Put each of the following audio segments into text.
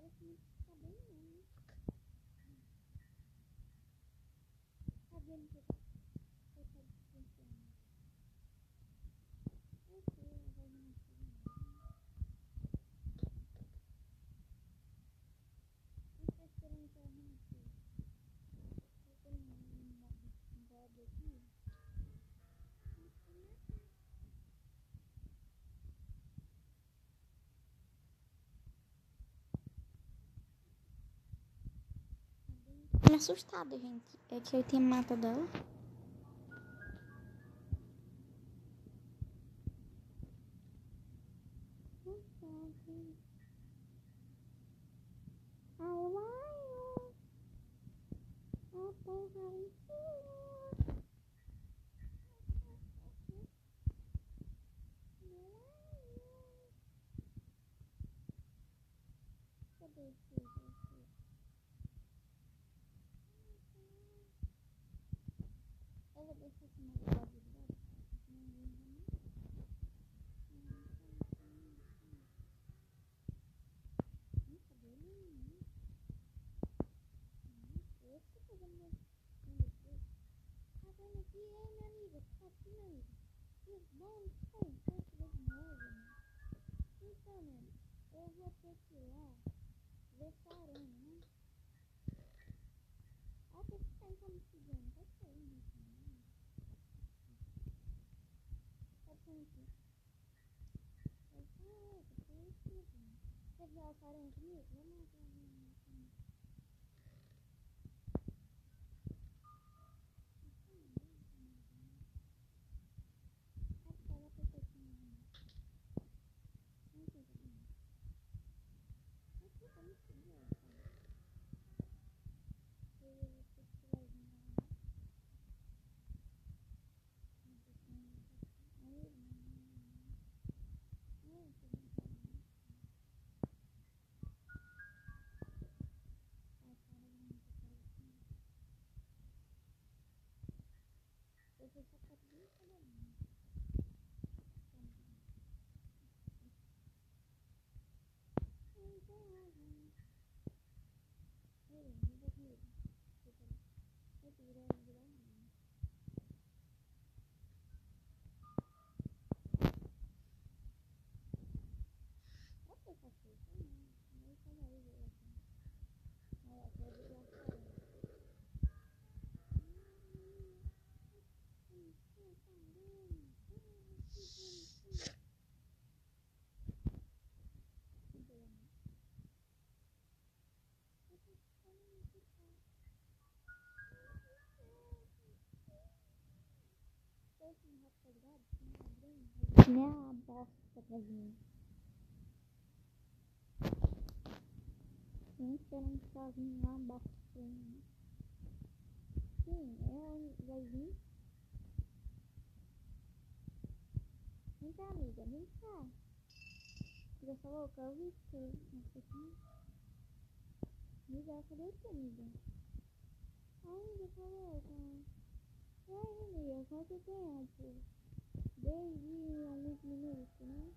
Parece que não tá bem não, né? Tá vendo que tá? Eu tô desconfiando. Eu sei, eu vou me Eu tô esperando que ela renascer. Eu tô no modo aqui. me assustada, gente. É que eu tinha mata dela. Ai, ai, ai, ai, Bom, tem, tem que ver de novo, né? Então, né? Eu vou ter que ir lá ver essa arena, né? Olha o que tem como seguindo. Tá saindo aqui, né? Tá saindo aqui. Ah, tá saindo aqui, Quer ver essa Thank you. Minha bosta pra vir. Gente, eu não vim bosta pra mim. Sim, ela vai vir. Vem cá, amiga, vem cá. Você falou que eu vi você. Nossa, aqui. Amiga, cadê você, amiga? Ai, amiga, falou, cara. Ai, amiga, quanto tempo? Desde alguns minutos, né?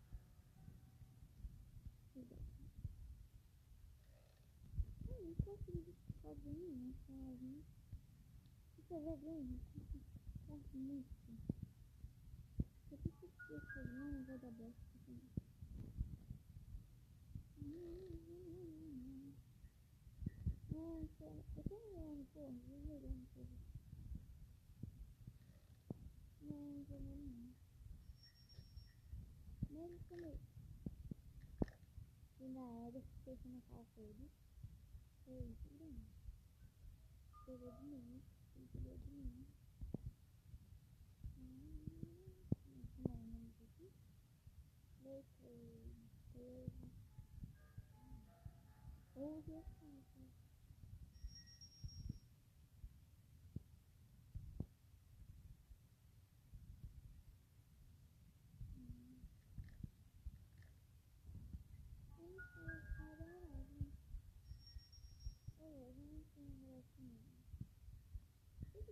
Eu não consegui sozinho, né? Sozinho. Fica vergonha. Tá muito. Eu preciso que esse não vai dar bosta. Nossa, eu tô olhando, porra, vou olhando, porra. Não, não tô olhando, não. Mesmo comigo. E na hora, fechando aquela coisa. Foi isso, bem. Pegou de mim, pegou de mim. Não, não, não, aqui. Leite, queijo. Ovo, Hum,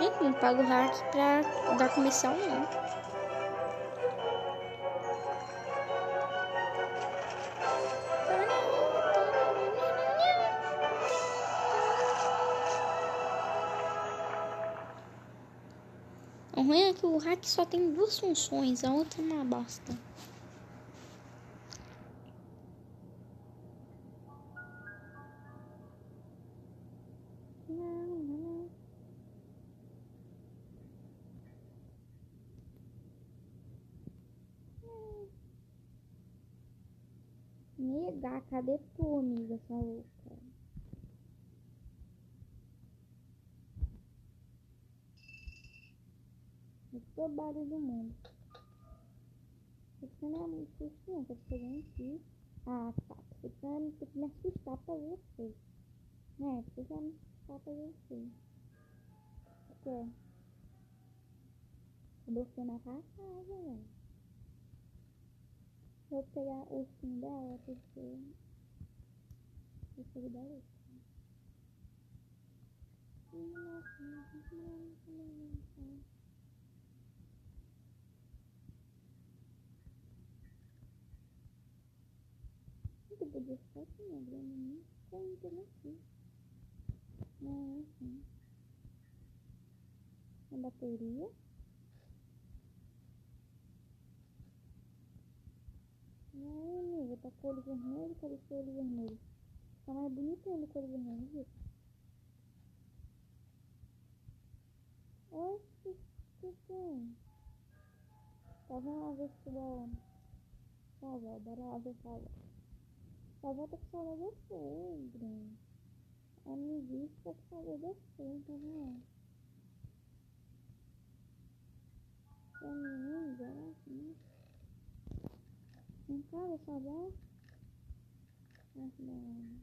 Gente, não paga o hack pra dar comissão, não. O ruim é que o hack só tem duas funções, a outra é uma bosta. Nega, cadê tu, amiga, sua louca? É todo barulho do mundo. Você não é muito sustinho, tô chegando aqui. Ah, tá. Você tem que me assustar pra você. Né? Você quer me assustar pra você. O quê? Eu vou na casa, velho. Vou pegar o ursinho dela porque eu sou da outra. Eu podia ficar aqui, né? Não tem internet. Não é assim. A bateria. Amiga, tá com olho vermelho, cadê seu olho vermelho? Tá mais bonito ainda com olho vermelho, viu? Oxe, que tem? Tá vendo a ver se dá... Tá, vó, bora lá ver a avó. A avó tá com saudade de você, Bruno. A tá com saudade de você, tá vendo? Pra mim, não dá, né? Vem cá, deixa eu ver. Ah, que beleza.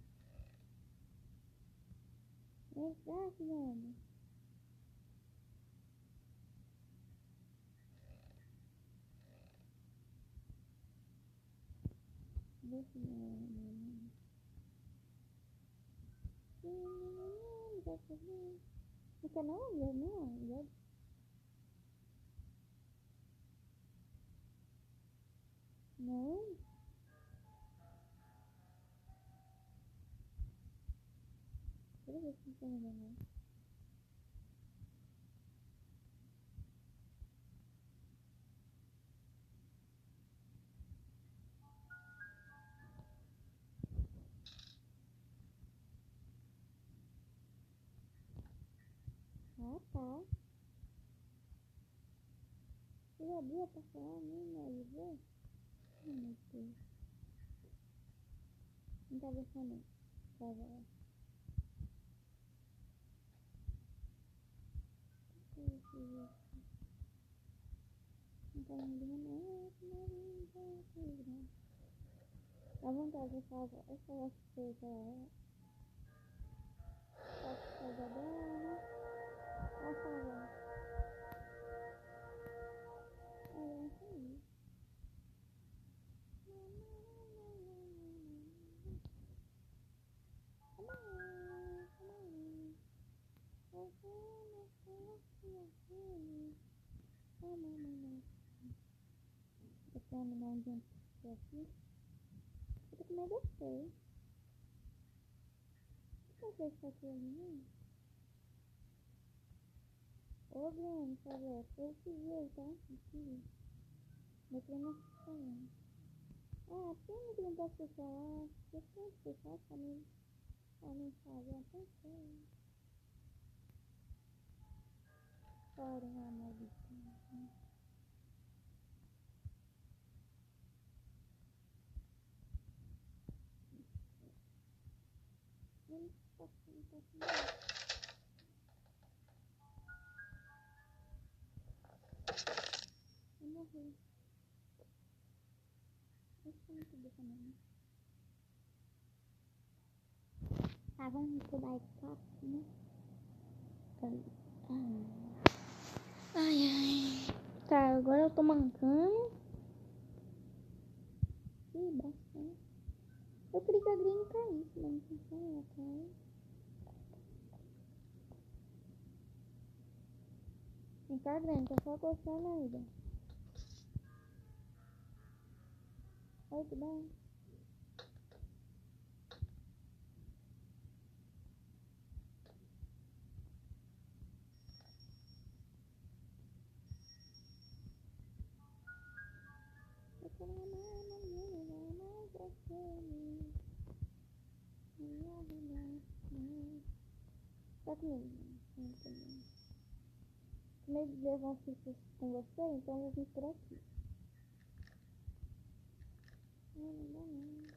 Vem cá, que beleza. Deixa eu ver. Não quer não? Não, eu ver se não não. Ah, tá. Já abriu a parcela minha aí, viu? Ai, meu Deus. Não tá gostando, não. Tá, vai. Não tá lembrando, não. Não tá lembrando. Dá vontade de fazer. Essa é a coisa. Posso fazer dela, né? Eu quero me dar um jump aqui. Eu tô com medo de você. Por que você está aqui ali? Ô, Breno, por eu te vi, tá? Aqui. Eu tô me falando. Ah, pena que não posso falar. Eu sei que você faz pra mim. Pra mim fazer até sei. Fora, meu amor do céu. Não posso, não posso, não. Ai, ai. Tá, agora eu tô mancando. Ih, bastante. Eu queria que a green caísse, mas não funciona, ela cai. Vem cá, grande, tá só coçando ainda. Oi, tudo bem? De levar com você, então eu vim por aqui. Não, não não.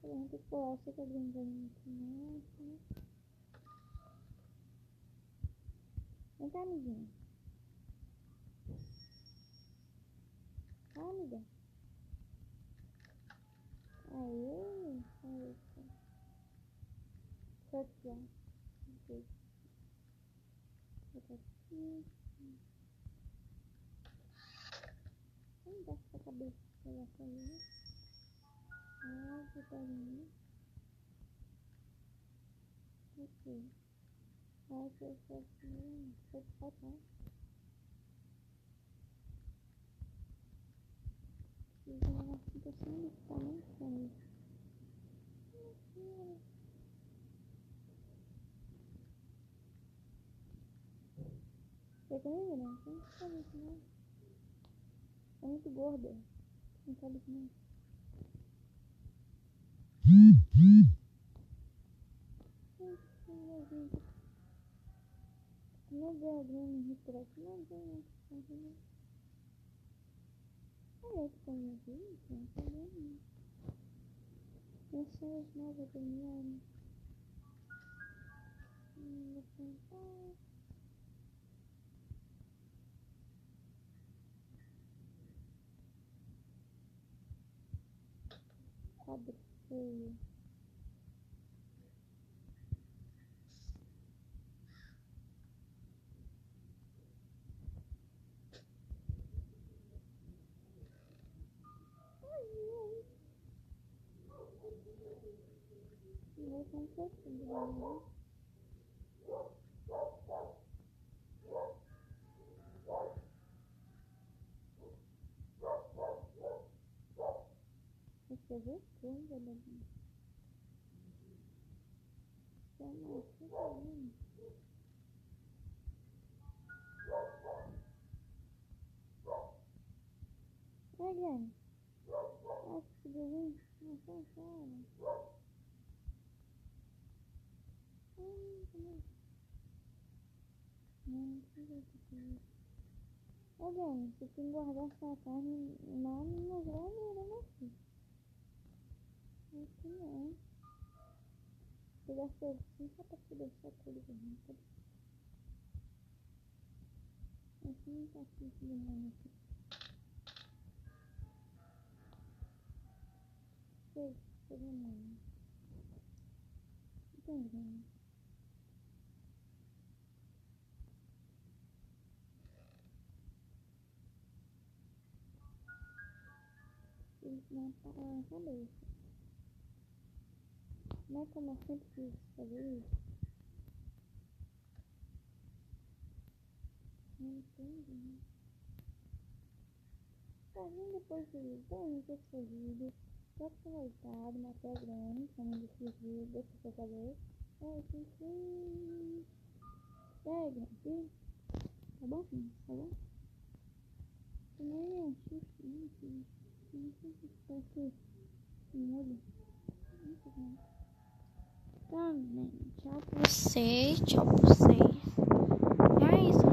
Pronto, pô, você tá brincando aqui, né? Vem cá, amiguinho. Ah, amiga. Aí, aí. Deixa eu tirar. Eu tirar aqui. Vamos dar essa cabeça pra ela sair. Ah, você tá lindo. Ok. Ah, você tá assim. Você tá bom. Preciso de um negócio assim desse tamanho, sabe? Você comigo, né? Você não sabe isso, não. É muito gorda. Não sabe isso, não. Não deu grana retrat, não não. Olha que tem aqui, não tá vendo? Essa é as novas do ano. Vou comprar tudo, né? Não sei, cara. Hum, como Não, não sei o que é isso. Ô, Guilherme, você tem que guardar essa carne lá na geladeira, né, que não. Gastou assim só pra poder deixar tudo bonito. Assim não tá aqui de aqui. Sei, de mano. Entendi? Isso não tá na cabeça. Não é como eu sempre quis fazer isso. Não entendi. né? Tá vendo depois do vídeo? Bem, que esse vídeo. Espero que tenha gostado. Matou a grande. Também desse vídeo. Deixa eu cabelo. É, sim, sim. Pega, sim. Tá bom, filho? Tá bom? Também é né, filho? Não sei se parece um olho. Muito bom. Tá, gente. Tchau pra vocês. Tchau pra vocês. É isso.